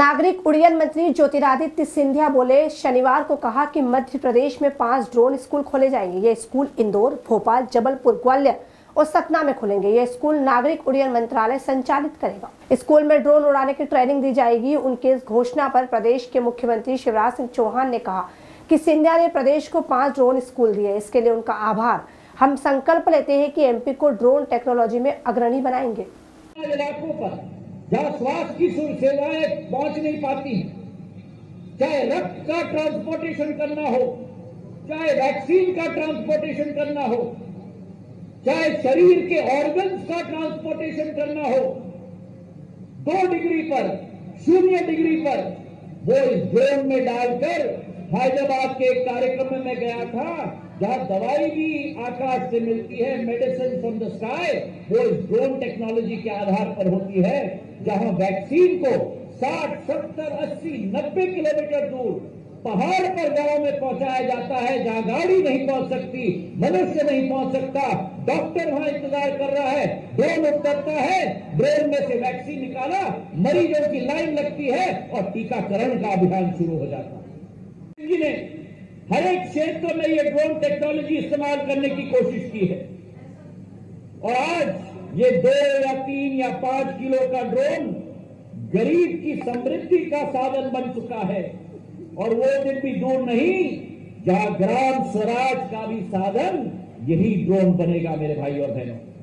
नागरिक उड्डयन मंत्री ज्योतिरादित्य सिंधिया बोले, शनिवार को कहा कि मध्य प्रदेश में पाँच ड्रोन स्कूल खोले जाएँगे। ये स्कूल इंदौर, भोपाल, जबलपुर, ग्वालियर और सतना में खुलेंगे। ये स्कूल नागरिक उड्डयन मंत्रालय संचालित करेगा। स्कूल में ड्रोन उड़ाने की ट्रेनिंग दी जाएगी। उनके इस घोषणा पर प्रदेश के मुख्यमंत्री शिवराज सिंह चौहान ने कहा कि सिंधिया ने प्रदेश को पाँच ड्रोन स्कूल दिए। इसके लिए उनका आभार। हम संकल्प लेते हैं कि एमपी को ड्रोन टेक्नोलॉजी में अग्रणी बनाएँगे। जहाँ स्वास्थ्य की सेवाएँ पहुँच नहीं पाती चाहे रक्त का ट्रांसपोर्टेशन करना हो, चाहे वैक्सीन का ट्रांसपोर्टेशन करना हो, चाहे शरीर के ऑर्गन्स का ट्रांसपोर्टेशन करना हो, दो डिग्री पर, शून्य डिग्री पर, वो इस ड्रोन में डालकर हैदराबाद के एक कार्यक्रम में मैं गया था जहाँ दवाई भी आकाश से मिलती है मेडिसिन फ्रॉम द स्काई वो ड्रोन टेक्नोलॉजी के आधार पर होती है जहाँ वैक्सीन को 60, 70, 80, 90 किलोमीटर दूर पहाड़ पर गाँव में पहुँचाया जाता है जहाँ गाड़ी नहीं पहुँच सकती मनुष्य नहीं पहुँच सकता डॉक्टर वहाँ इंतज़ार कर रहा है ड्रोन उतरता है ड्रोन में से वैक्सीन निकाला मरीजों की लाइन लगती है और टीकाकरण का अभियान शुरू हो जाता है। ने हर एक क्षेत्र में ये ड्रोन टेक्नोलॉजी इस्तेमाल करने की कोशिश की है। और आज ये दो या तीन या पाँच किलो का ड्रोन गरीब की समृद्धि का साधन बन चुका है। और वो दिन भी दूर नहीं, जहाँ ग्राम स्वराज का भी साधन, यही ड्रोन बनेगा मेरे भाई और बहनों।